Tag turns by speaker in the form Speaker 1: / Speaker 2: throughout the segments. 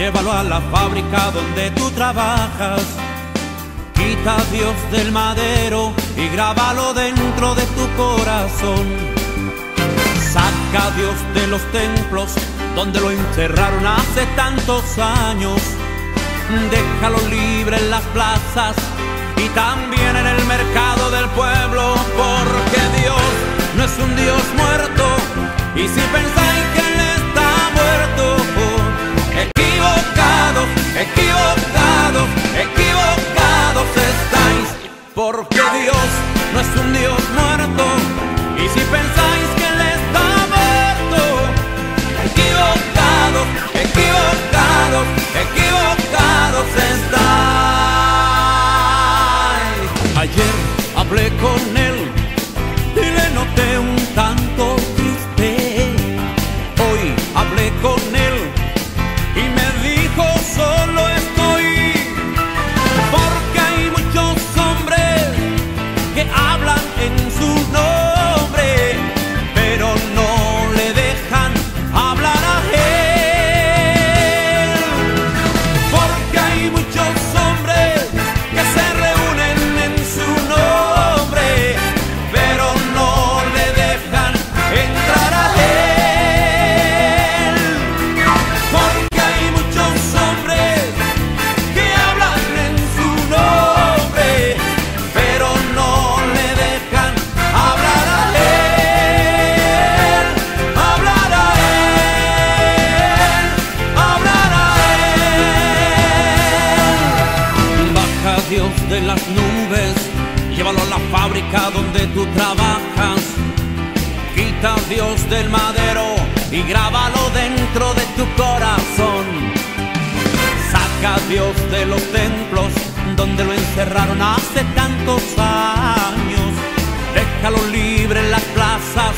Speaker 1: llévalo a la fábrica donde tú trabajas. Quita a Dios del madero y grábalo dentro de tu corazón. Saca a Dios de los templos donde lo encerraron hace tantos años. Déjalo libre en las plazas y también en el mercado del pueblo, porque Dios no es un Dios muerto. Y si pensáis que Él está muerto, equivocados, equivocados, equivocados estáis, porque Dios no es un Dios muerto. Y si pensáis que Él está muerto, equivocados, equivocados, equivocados estáis. Ayer hablé con Él Del madero y grábalo dentro de tu corazón. Saca a Dios de los templos donde lo encerraron hace tantos años. Déjalo libre en las plazas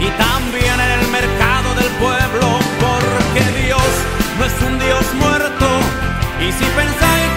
Speaker 1: y también en el mercado del pueblo, porque Dios no es un Dios muerto. Y si pensáis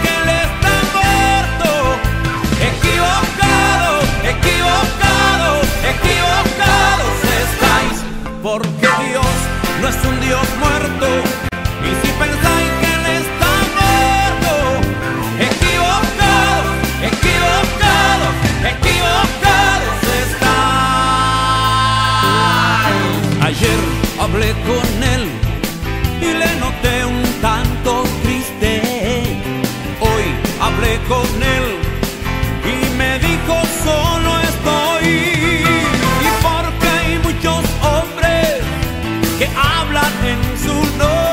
Speaker 1: hablan en su nombre.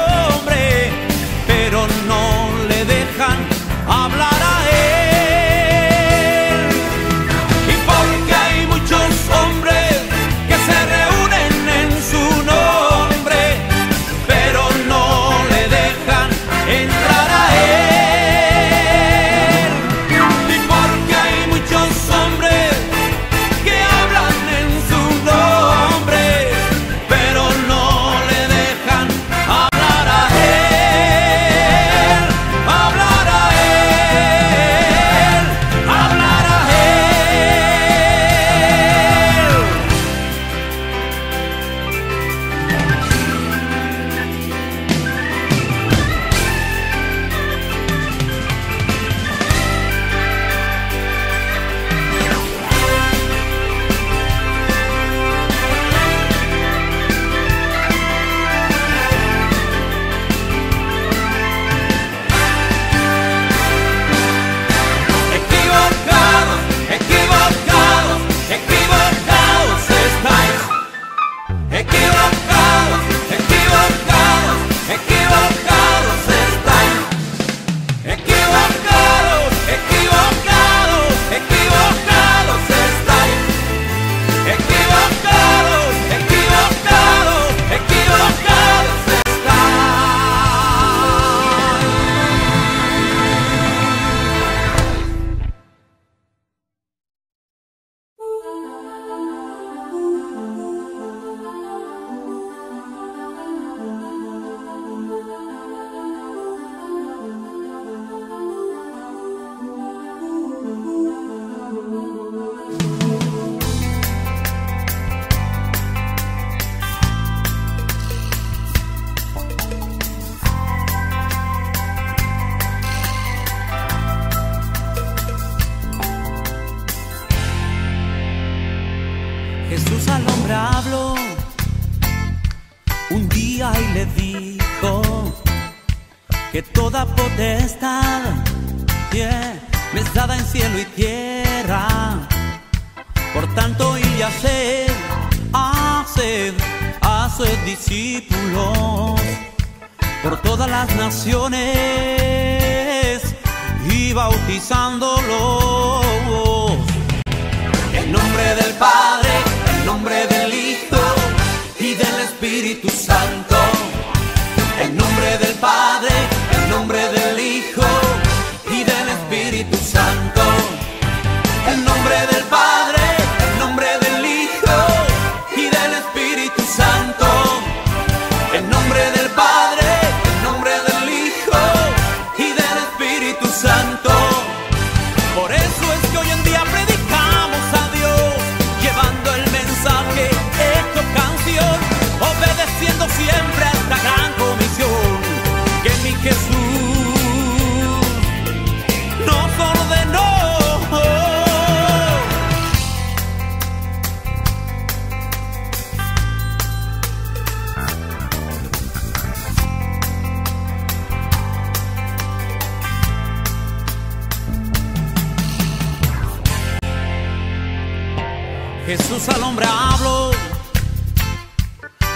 Speaker 1: sus alumbrados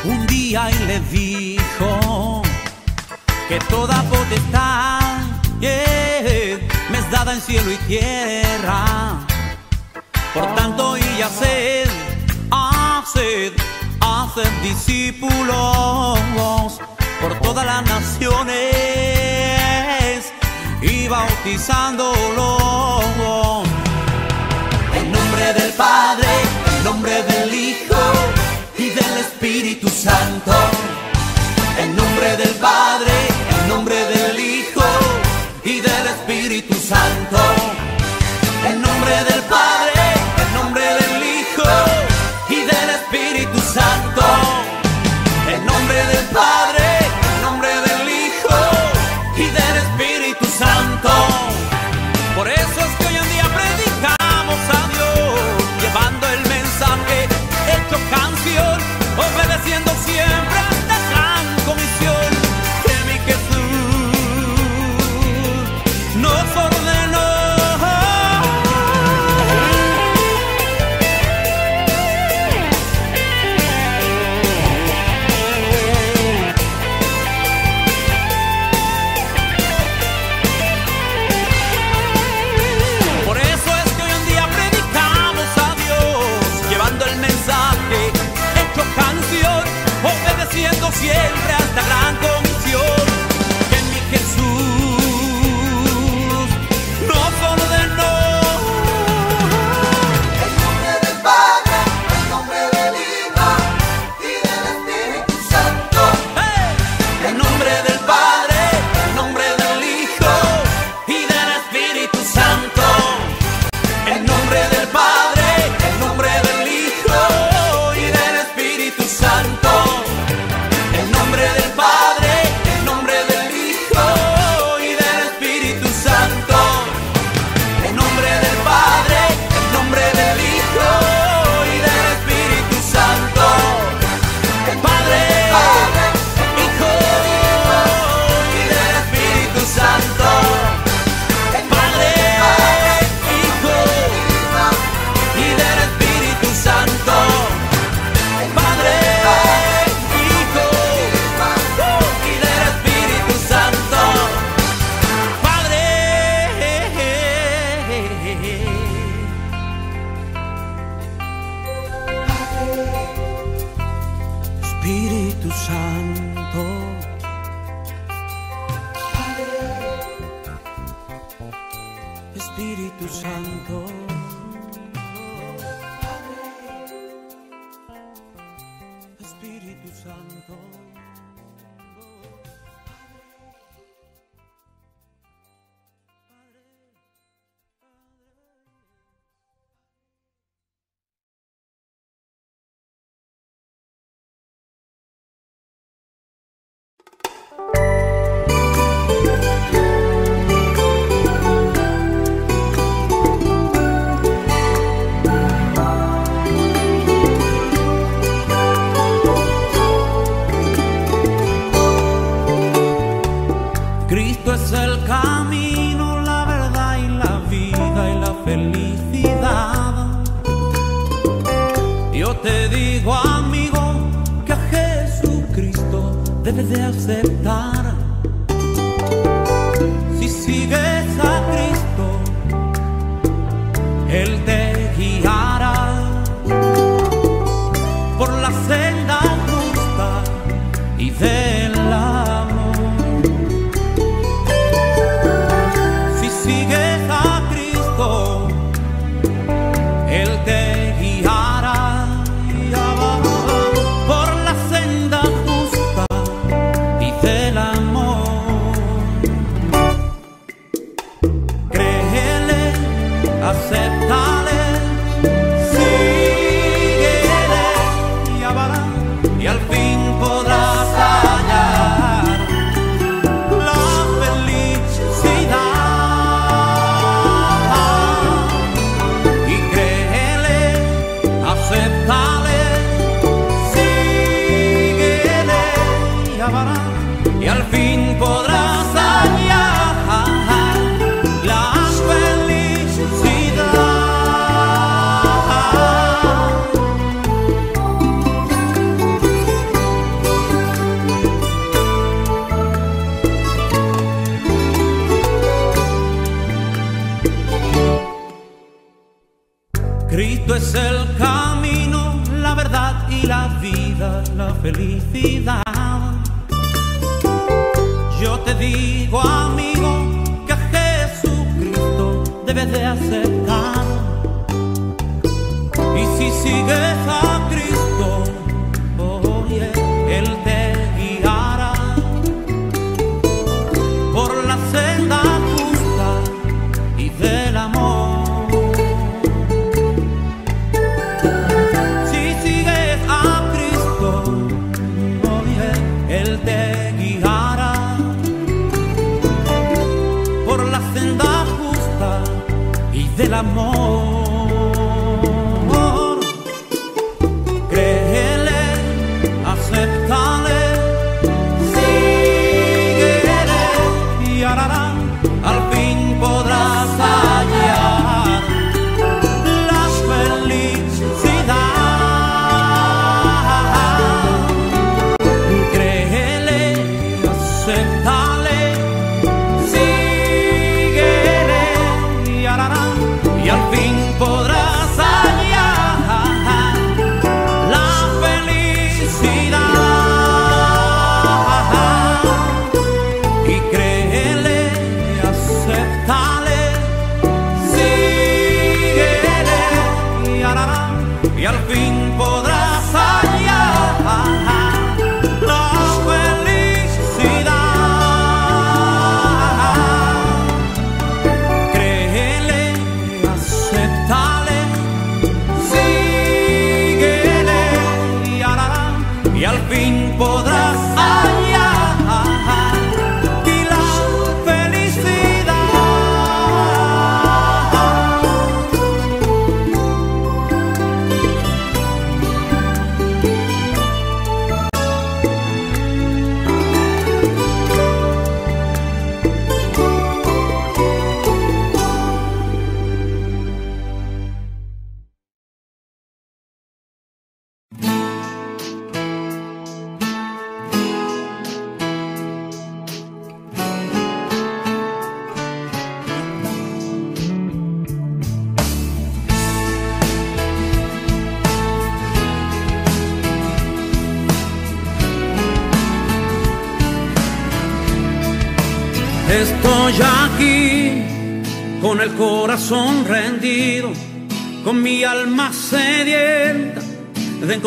Speaker 1: un día y le dijo que toda potestad eh, me es dada en cielo y tierra. Por tanto, y haced, haced, haced discípulos por todas las naciones y bautizándolos en nombre del Padre Espíritu Santo, en nombre del Padre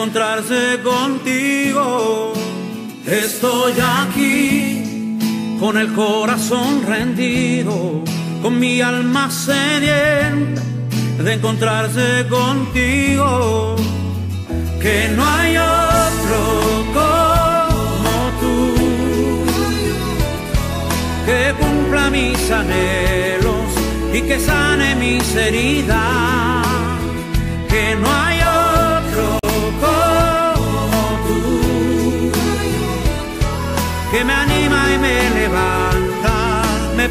Speaker 1: encontrarse contigo. Estoy aquí con el corazón rendido, con mi alma sedienta de encontrarse contigo. Que no hay otro como tú que cumpla mis anhelos y que sane mis heridas. Que no hay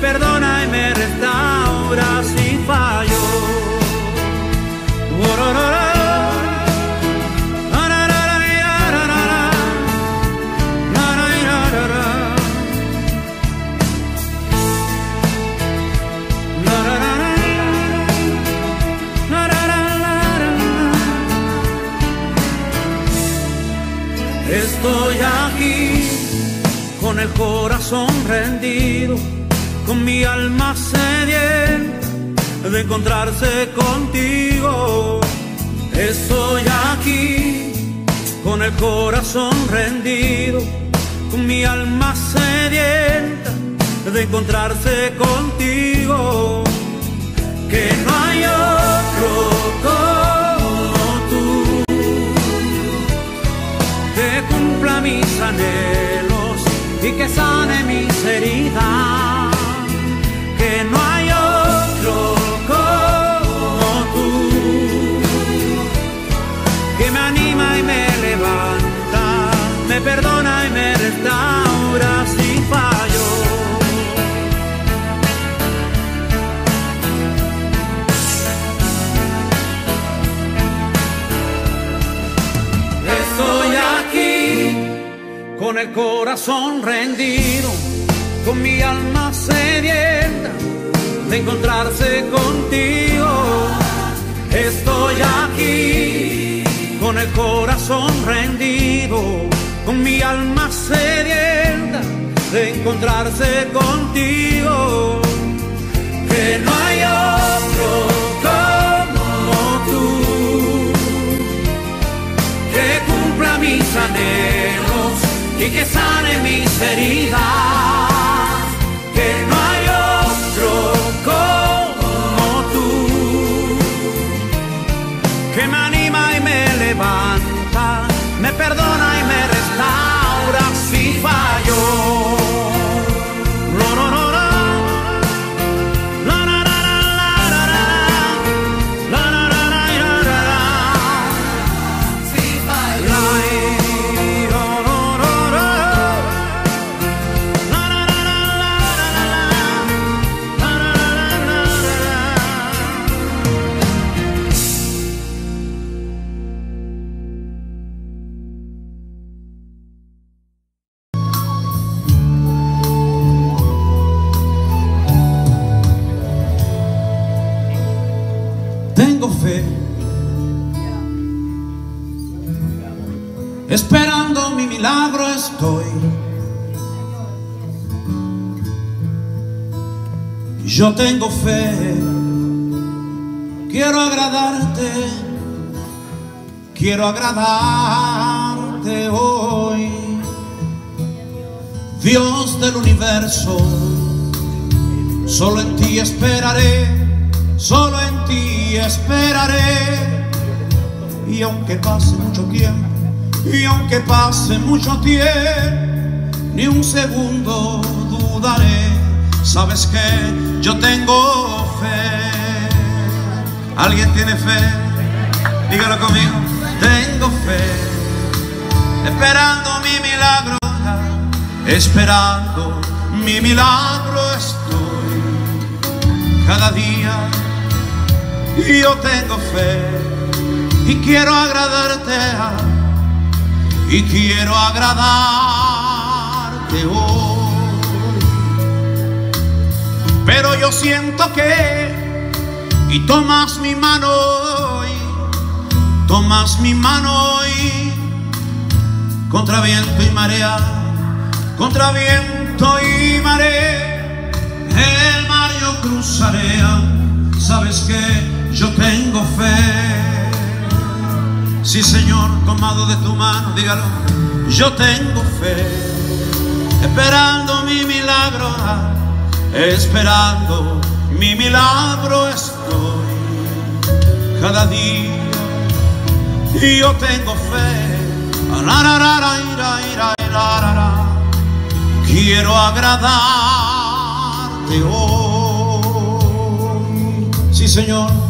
Speaker 1: perdona y me restaura si fallo. Estoy aquí con el corazón rendido con mi alma sedienta de encontrarse contigo. Estoy aquí con el corazón rendido, con mi alma sedienta de encontrarse contigo. Que no hay otro como tú que cumpla mis anhelos y que sane mis heridas. Restaura si fallo. Estoy aquí con el corazón rendido, con mi alma sedienta de encontrarse contigo. Estoy aquí con el corazón rendido, con mi alma sedienta de encontrarse contigo. Que no hay otro como tú que cumpla mis anhelos y que sane mis heridas. Que no hay otro como tú que me anima y me levanta, me perdona
Speaker 2: estoy. Yo tengo fe. Quiero agradarte. Quiero agradarte hoy. Dios del universo. Solo en ti esperaré, solo en ti esperaré. Y aunque pase mucho tiempo, y aunque pase mucho tiempo, ni un segundo dudaré. Sabes que yo tengo fe. ¿Alguien tiene fe? Dígalo conmigo. Tengo fe. Esperando mi milagro, esperando mi milagro estoy cada día yo tengo fe y quiero agradarte y quiero agradarte hoy pero yo siento que y tomas mi mano hoy tomas mi mano hoy contra viento y marea contra viento y marea el mar yo cruzaré. Sabes que yo tengo fe. Sí, Señor, tomado de tu mano, dígalo. Yo tengo fe, esperando mi milagro, esperando mi milagro estoy cada día. Yo tengo fe. Quiero agradarte hoy. Sí, Señor.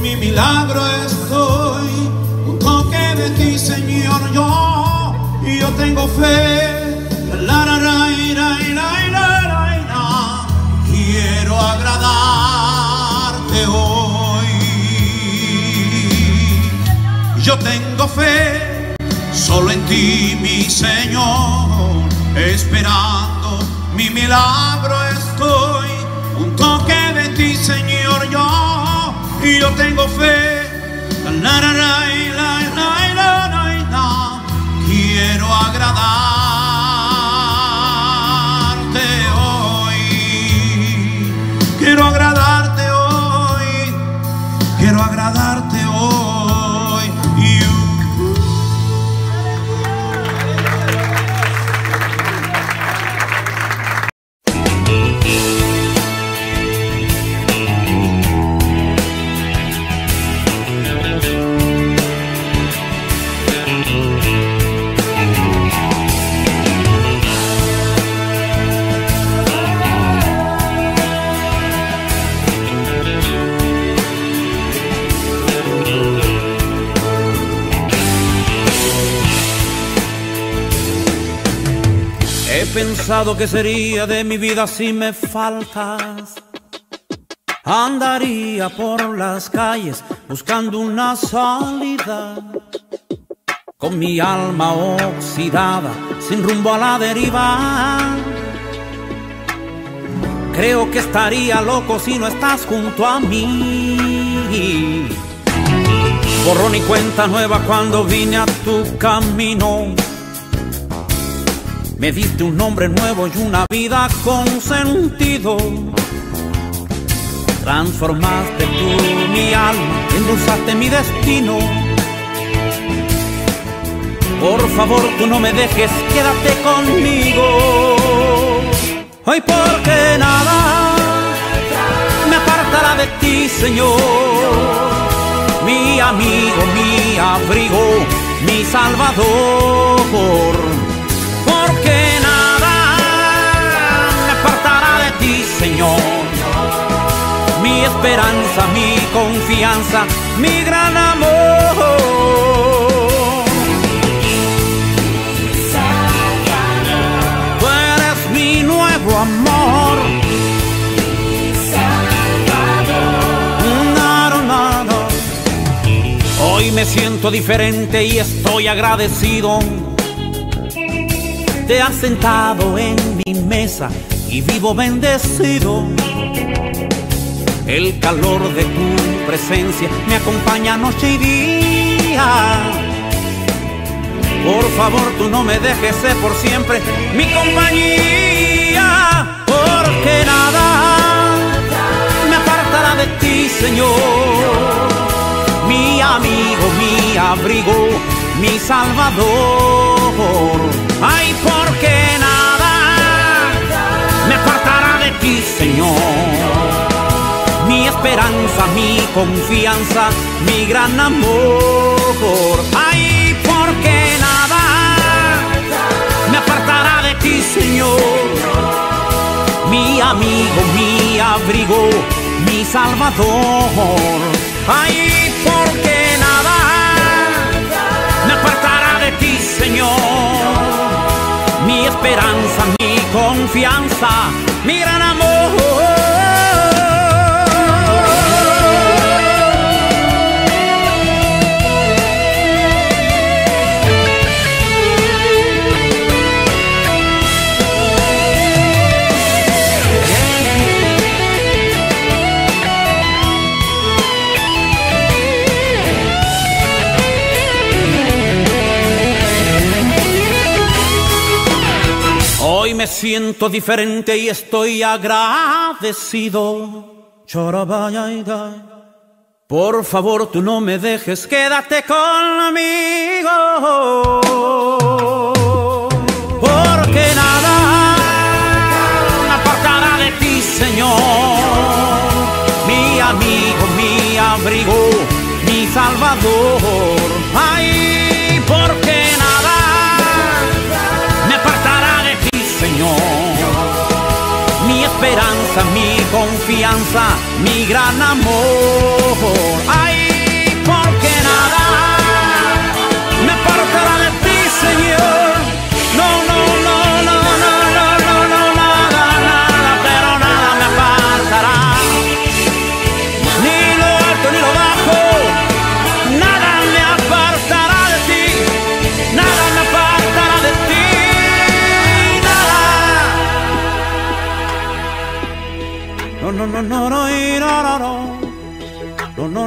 Speaker 2: mi milagro estoy. Un toque de ti, Señor, yo, yo tengo fe. La, la, la. Quiero agradarte hoy. Yo tengo fe solo en ti, mi Señor, esperando mi milagro estoy. Un toque de ti, Señor, y yo tengo fe. Quiero agradarte hoy. Quiero agradarte hoy. Quiero agradarte
Speaker 1: pensado que sería de mi vida si me faltas. Andaría por las calles buscando una salida. Con mi alma oxidada, sin rumbo a la deriva. Creo que estaría loco si no estás junto a mí. Borrón y cuenta nueva cuando vine a tu camino. Me diste un nombre nuevo y una vida con sentido. Transformaste tú mi alma, endulzaste mi destino. Por favor, tú no me dejes, quédate conmigo. Hoy porque nada me apartará de ti, Señor. Mi amigo, mi abrigo, mi salvador esperanza, mi confianza, mi gran amor. Tú eres mi nuevo amor. No, no. Hoy me siento diferente y estoy agradecido te has sentado en mi mesa y vivo bendecido. El calor de tu presencia me acompaña noche y día. Por favor, tú no me dejes ser por siempre mi compañía, porque nada me apartará de ti, Señor. Mi amigo, mi abrigo, mi salvador. Ay, porque nada me apartará de ti, Señor. Mi esperanza, mi confianza, mi gran amor. Ay, porque nada me apartará de ti, Señor. Mi amigo, mi abrigo, mi salvador. Ay, porque nada me apartará de ti, Señor. Mi esperanza, mi confianza, mi gran amor. Siento diferente y estoy agradecido. Por favor, tú no me dejes, quédate conmigo. Porque nada me apartará de ti, Señor. Mi amigo, mi abrigo, mi salvador. Confianza, mi gran amor.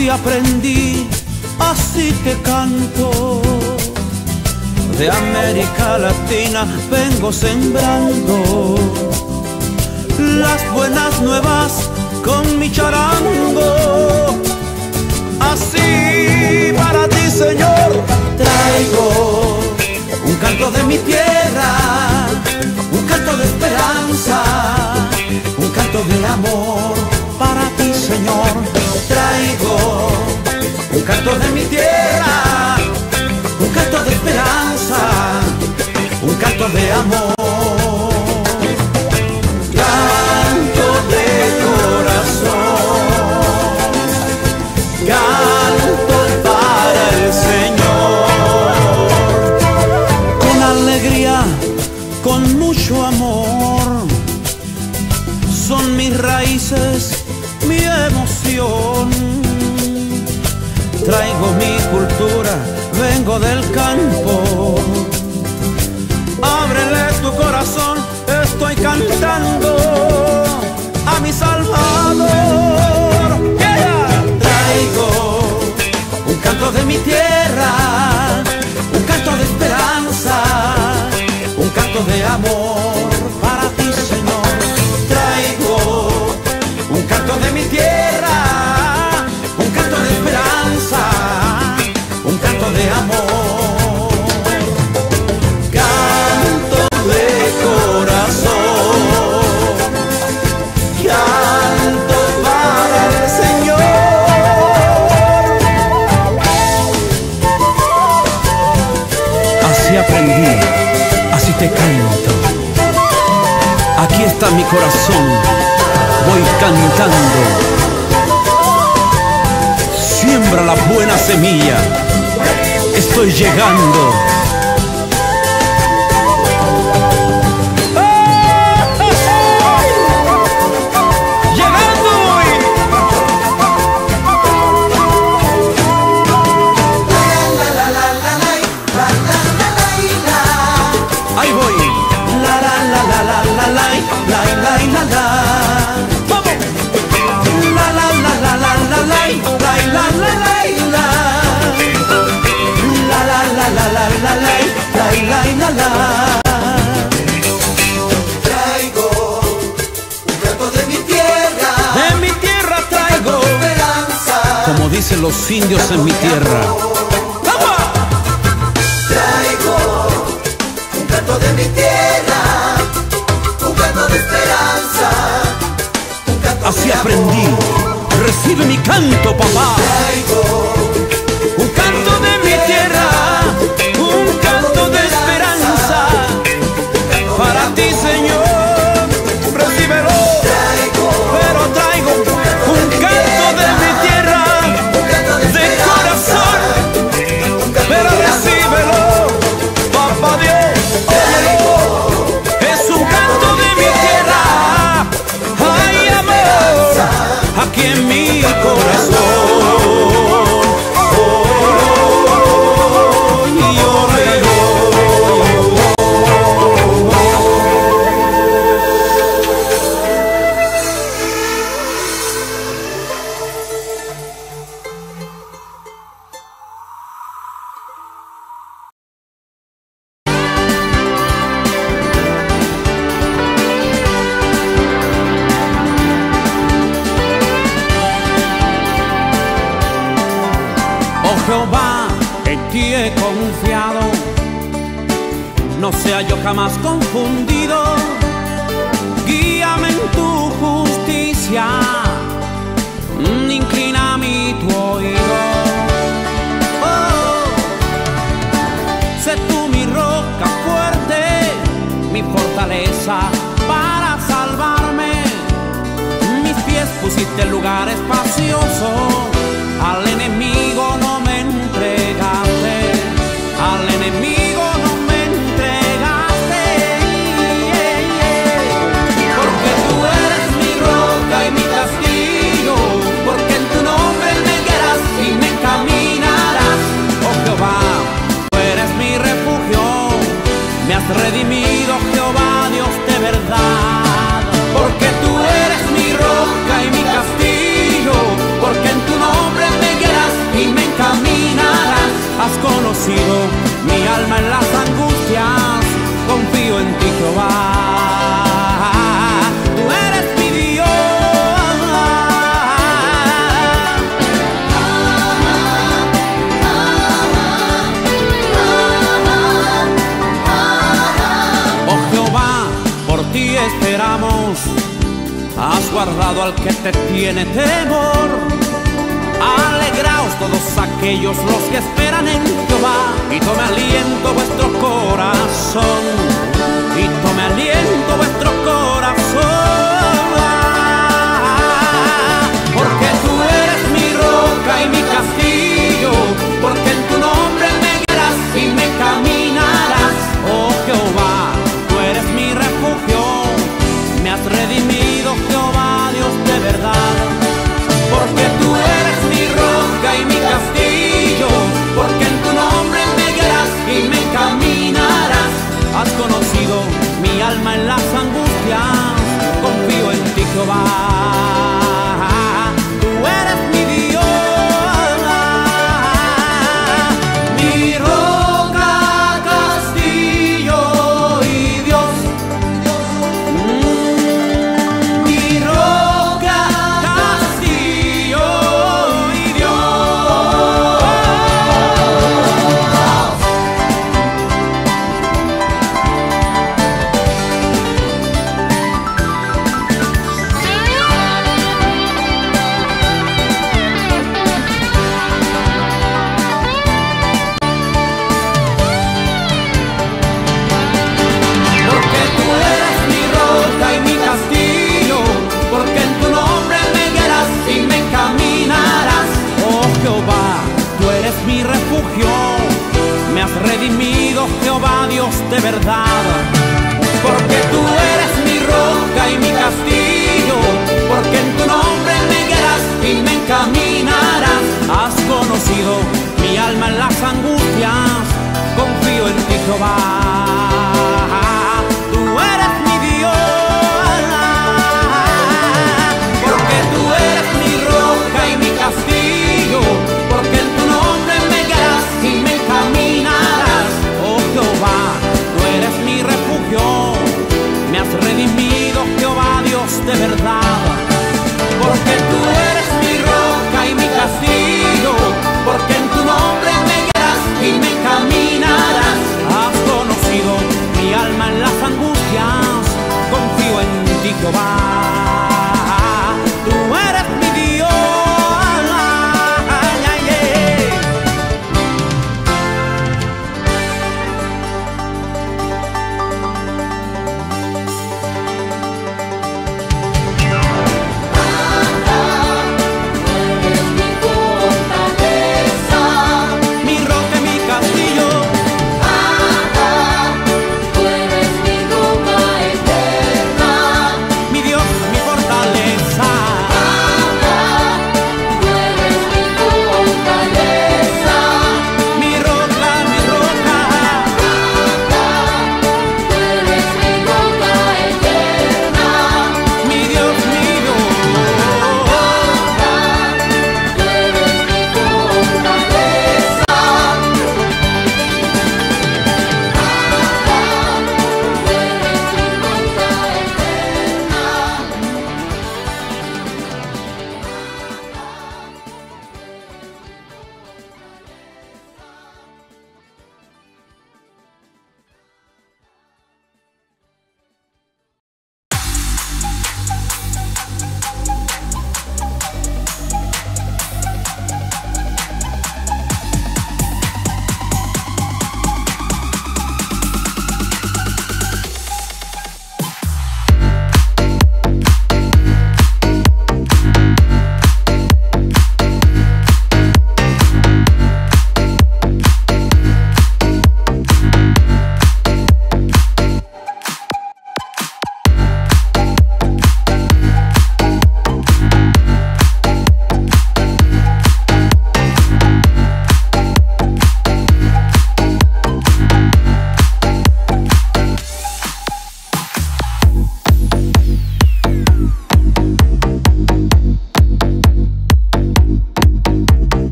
Speaker 1: así aprendí, así te canto. De América Latina vengo sembrando las buenas nuevas con mi charango. Así para ti, Señor,
Speaker 3: traigo un canto de mi tierra, un canto de esperanza, un canto de amor. Señor, traigo un canto de mi tierra, un canto de esperanza, un canto de amor.
Speaker 1: hijo del campo. Ábrele tu corazón, estoy cantando.
Speaker 3: corazón
Speaker 1: voy cantando. Siembra la buena semilla, estoy llegando. los indios en mi tierra. ¡Vamos!
Speaker 3: Traigo un canto de mi tierra, un canto de esperanza. Un canto
Speaker 1: Así aprendí. Recibe mi canto, papá.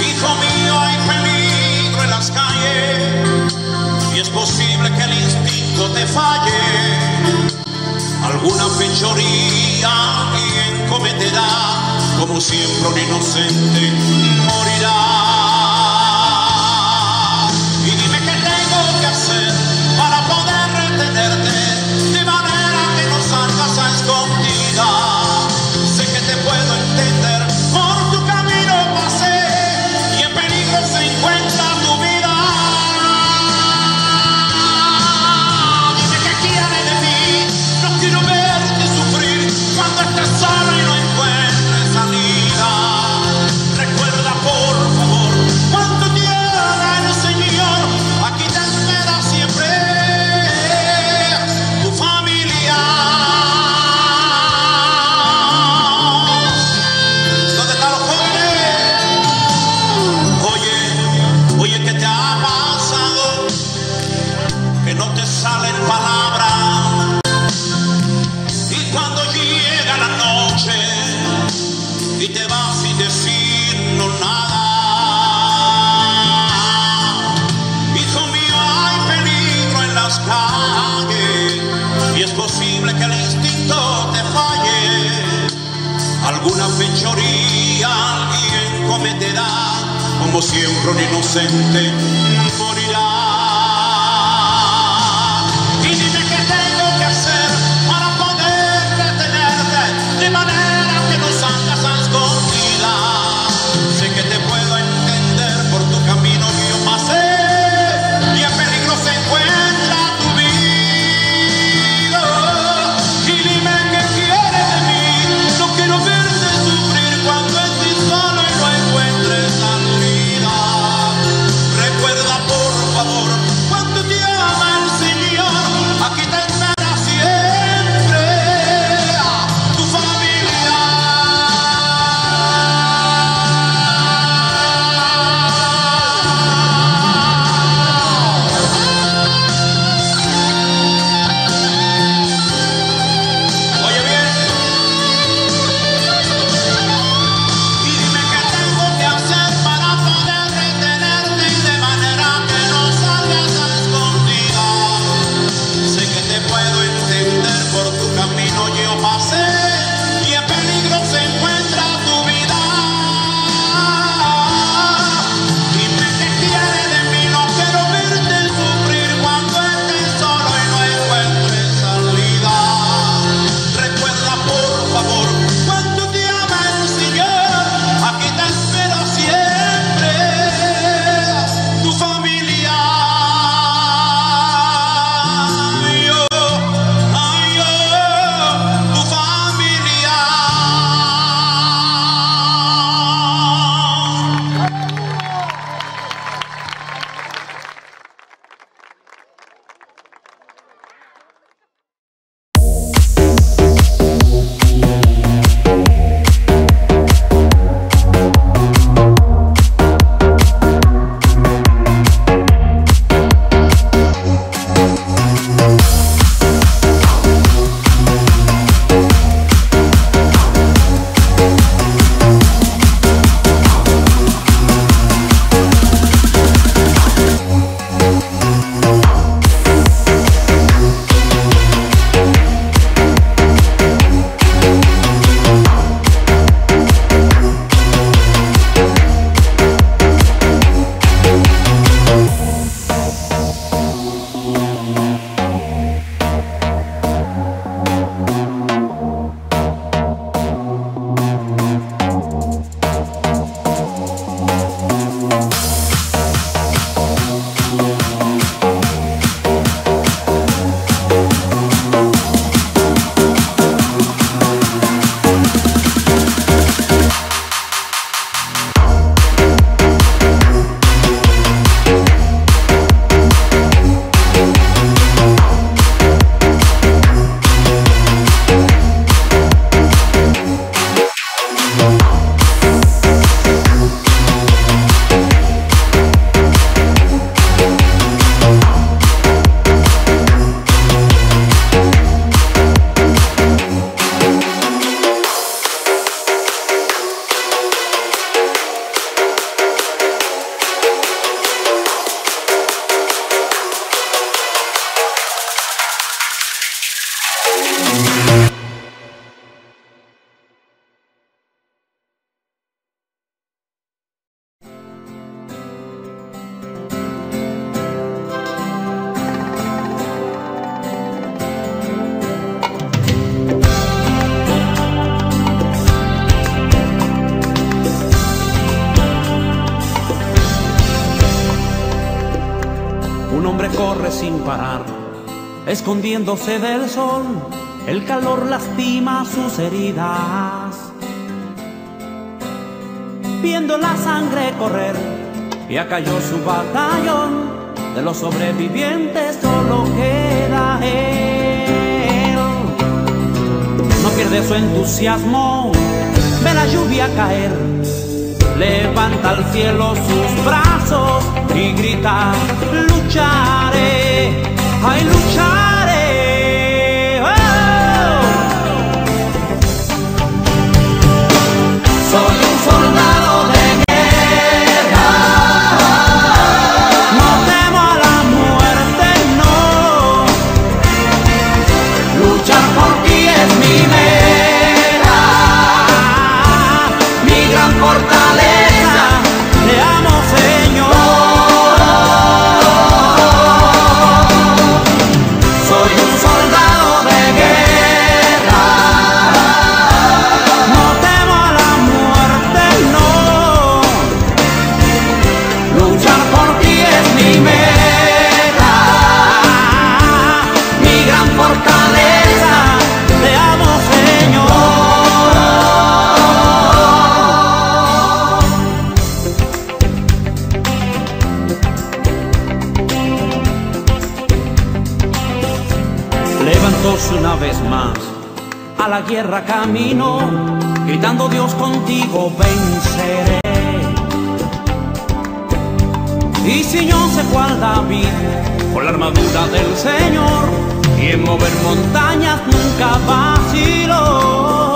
Speaker 1: Hijo mío, hay peligro en las calles y es posible que el instinto te falle. Alguna fechoría alguien cometerá, como siempre un inocente alguien cometerá, como siempre un inocente, escondiéndose del sol, el calor lastima sus heridas. Viendo la sangre correr, ya cayó su batallón, de los sobrevivientes solo queda él. No pierde su entusiasmo, ve la lluvia caer, levanta al cielo sus brazos y grita, lucharé, ay lucharé. Camino, gritando Dios contigo venceré. Y ciñóse cual David con la armadura del Señor y en mover montañas nunca vaciló.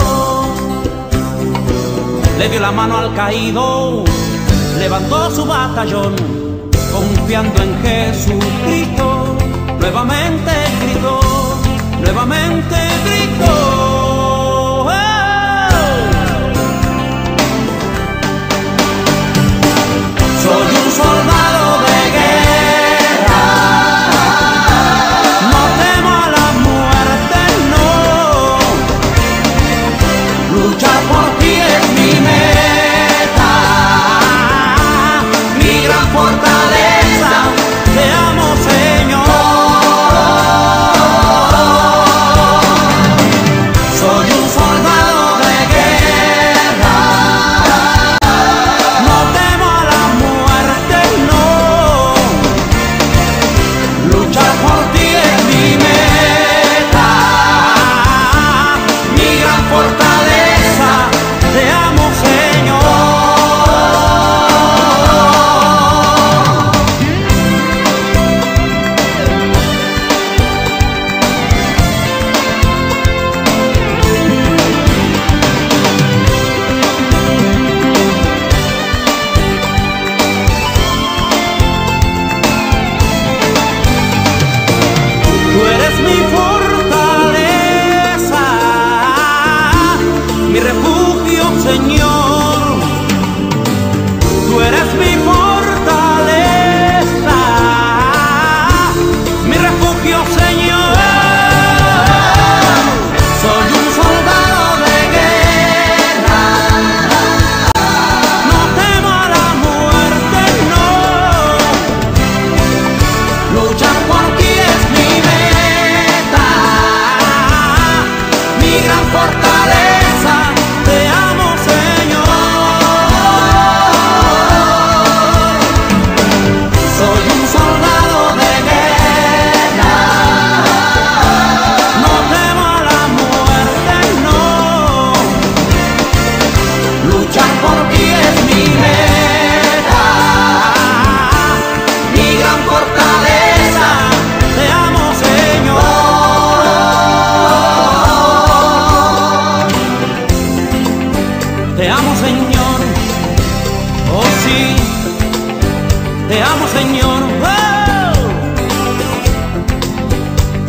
Speaker 1: Le dio la mano al caído, levantó su batallón, confiando en Jesucristo. Nuevamente gritó, nuevamente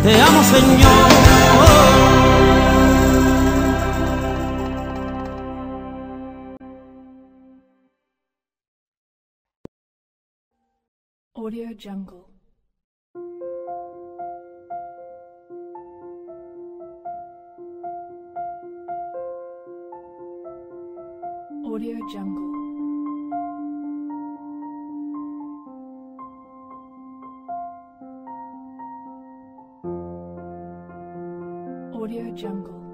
Speaker 1: Te amo, Señor.
Speaker 4: Audio Jungle. Audio Jungle. Audio Jungle.